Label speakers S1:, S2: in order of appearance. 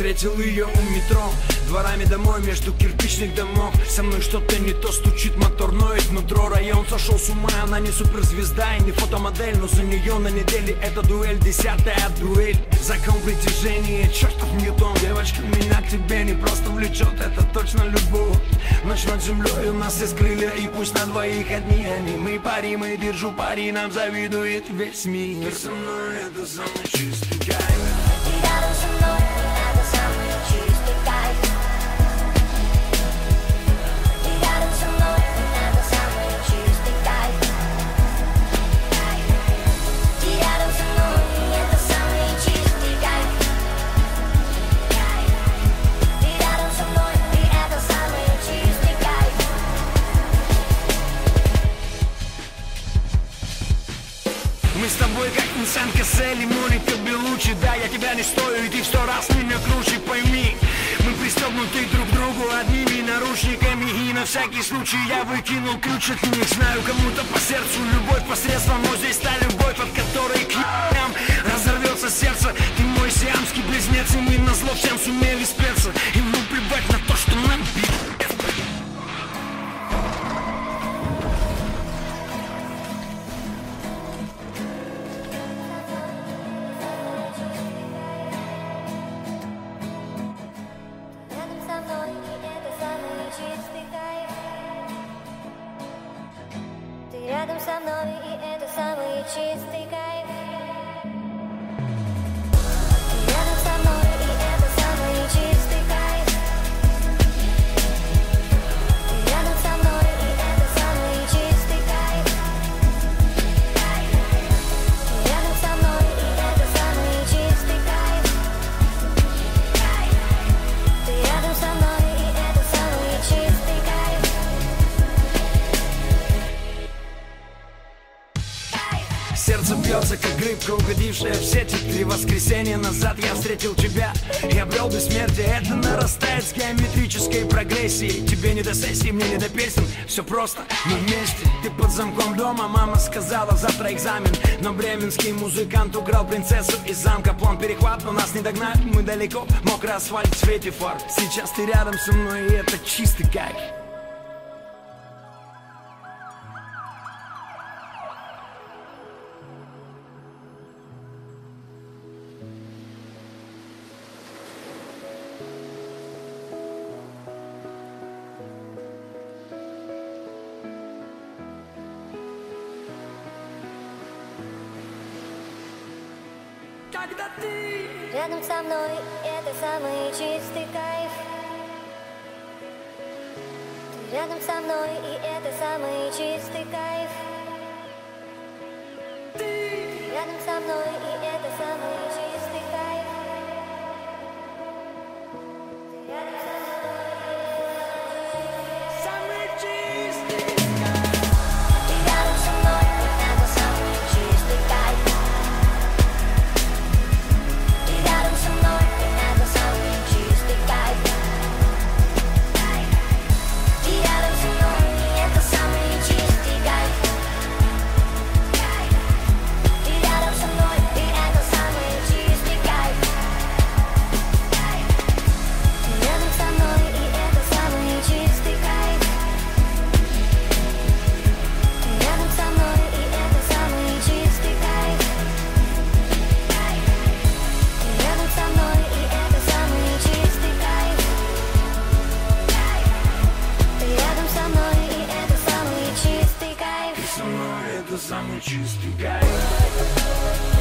S1: встретил ее у метро. Дворами домой между кирпичных домов. Со мной что-то не то стучит мотор Ноет нутро, район сошел с ума Она не суперзвезда и не фотомодель. Но за нее на неделе это дуэль Десятая дуэль. Закон притяжения, чертов Ньютон. Девочка, меня к тебе не просто влечет Это точно любовь. Ночь над землей у нас есть крылья И пусть на двоих одни они. Мы пари, мы держу пари Нам завидует весь мир. Ты со мной, это самый чистый с тобой как Винсан Кассель и Моника Белучи Да, я тебя не стою, и ты в сто раз меня круче, пойми Мы пристегнуты друг к другу одними наручниками. И на всякий случай я выкинул ключ от них. Знаю, кому-то по сердцу любовь посредством Но здесь та любовь, от которой к разорвется сердце. Ты мой сиамский близнец, и мы на зло всем сумели спеться
S2: со мной, и это самый чистый кайф.
S1: Сердце бьется, как рыбка, угодившая в сети. Три воскресенья назад я встретил тебя. И обрел бессмертие Это нарастает с геометрической прогрессией. Тебе не до сессии, мне не до песен Все просто, мы вместе. Ты под замком дома, мама сказала завтра экзамен. Но бременский музыкант украл принцессу из замка. План перехват, но нас не догнать, мы далеко Мокрый асфальт в свете фар. Сейчас ты рядом со мной, и это чистый кайф Когда ты
S2: Рядом со мной это самый чистый кайф. Ты рядом со мной, и это самый чистый кайф. Ты рядом со мной, и самый чистый кайф